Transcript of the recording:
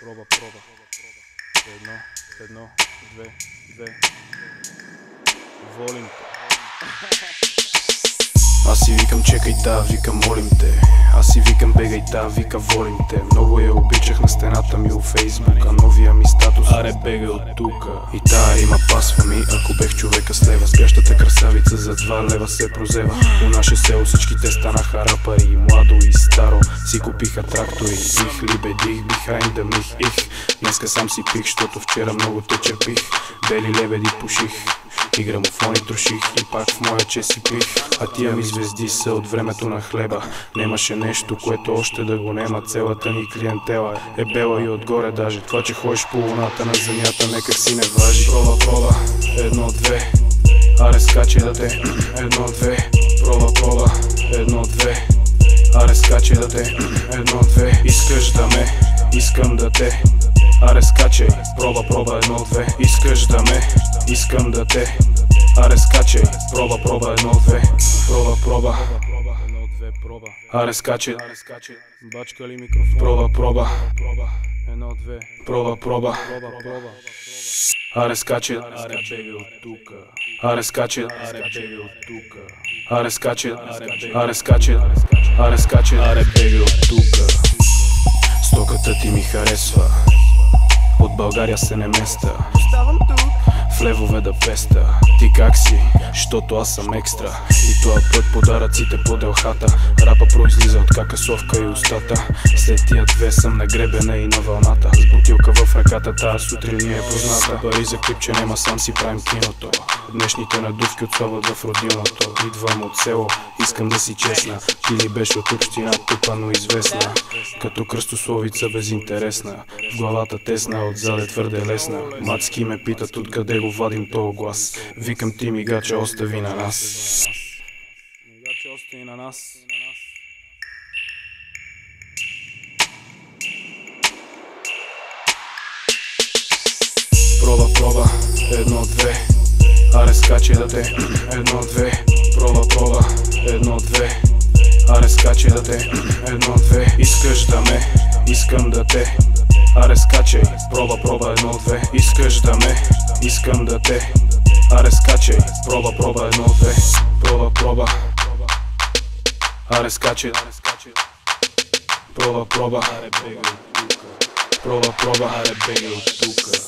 Проба, проба. Едно, едно, две, две. Волим те. Аз си викам чекай та, викам молим те. Аз си викам бегай та, вика волим те. Много я обичах на стената ми у фейсбука. Новия ми статус, аре бегай от тука. И тая има пасва ми, ако бех човека с лева. Спящата красавица за два лева се прозева. У наше село всичките станаха рапари Младо и старо си купиха трактори Их ли бедих, behind the мих, их. Днеска сам си пих, защото вчера много те черпих. Бели лебеди пуших и грамофони троших и пак в моя че си пих. А тия ми звезди са от времето на хлеба. Немаше нещо, което още да го нема. Целата ни клиентела е бела и отгоре. Даже Това, че ходиш по луната на земята некак си не важи. Проба, проба, едно, две. Аре скачи да те, едно, две Аре скачи да те, едно, две Искаш да ме, искам да те. Аре скачай, проба, проба, едно, две. Искаш да ме, искам да те. Аре скачай, проба, проба, едно, две. Проба, проба, аре скачай. Бачка ли микрофон? Проба, проба. Едно, две. проба, проба. Проба. Аре скачай, Аре бегай от тука. аре скачай. Аре бегай от тука. Аре скачай, аре скачай, аре скачай Аре бегай от тука. Стоката ти ми харесва От България се не места. В левове да песта Ти как си? Щото аз съм екстра. И това път подаръците по делхата. Рапа произлиза от какасовка и устата. След тия две съм на гребена и на вълната. С бутилка в ръката тази сутрин ми е позната. Пари за клипче нема сам си правим киното. Днешните надувки отсоват в родилното. Идвам от село, искам да си честна. Ти ли беше от община, тупа, но известна. Като кръстословица безинтересна. В главата тесна, отзаде твърде лесна. Мацки ме питат откъде го вадим този глас. Викам ти мигача, остави на нас. Мигаче остани на нас. Проба, проба, едно, две. Аре скачай да те, едно, две. Проба, проба, едно, две. Аре скачай да те, едно, две. Искаш да ме, искам да те. Аре скачай, проба, проба, едно, две. Искаш да ме, искам да те. Аре скачай, проба, проба, едно, две. Проба, проба. Аре скачай, проба, проба. Проба, проба. Аре бегай от тука.